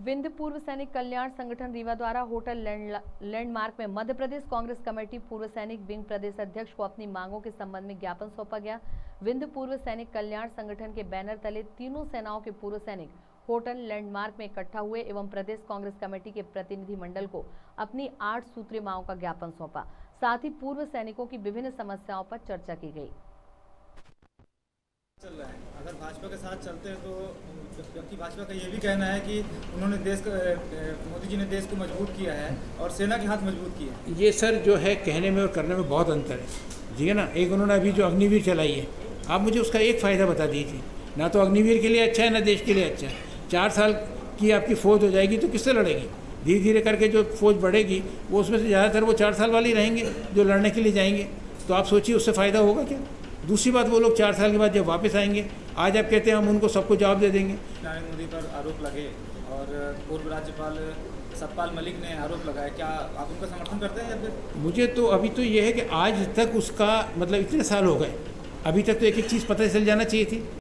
विंध्य पूर्व सैनिक कल्याण संगठन रीवा द्वारा होटल लैंडमार्क में मध्य प्रदेश कांग्रेस कमेटी पूर्व सैनिक विंग प्रदेश अध्यक्ष को अपनी मांगों के संबंध में ज्ञापन सौंपा गया। विंध्य पूर्व सैनिक कल्याण संगठन के बैनर तले तीनों सेनाओं के पूर्व सैनिक होटल लैंडमार्क में इकट्ठा हुए एवं प्रदेश कांग्रेस कमेटी के प्रतिनिधि मंडल को अपनी आठ सूत्रीय मांगों का ज्ञापन सौंपा। साथ ही पूर्व सैनिकों की विभिन्न समस्याओं पर चर्चा की गई। भाजपा के साथ चलते हैं तो जबकि भाजपा का ये भी कहना है कि उन्होंने देश को मोदी जी ने देश को मज़बूत किया है और सेना के हाथ मज़बूत किया है। ये सर जो है कहने में और करने में बहुत अंतर है। ठीक है ना? एक उन्होंने अभी जो अग्निवीर चलाई है, आप मुझे उसका एक फ़ायदा बता दीजिए। ना तो अग्निवीर के लिए अच्छा है, ना देश के लिए अच्छा है। चार साल की आपकी फौज हो जाएगी तो किससे लड़ेगी? धीरे धीरे करके जो फौज बढ़ेगी, वो उसमें से ज़्यादातर वो चार साल वाले रहेंगे जो लड़ने के लिए जाएँगे। तो आप सोचिए, उससे फ़ायदा होगा क्या? दूसरी बात वो लोग चार साल के बाद जब वापस आएँगे आज आप कहते हैं हम उनको सबको जवाब दे देंगे। नरेंद्र मोदी पर आरोप लगे और पूर्व राज्यपाल सतपाल मलिक ने आरोप लगाया। क्या आप उनका समर्थन करते हैं या फिर? मुझे तो अभी तो ये है कि आज तक उसका मतलब इतने साल हो गए अभी तक तो एक एक चीज़ पता चल जाना चाहिए थी।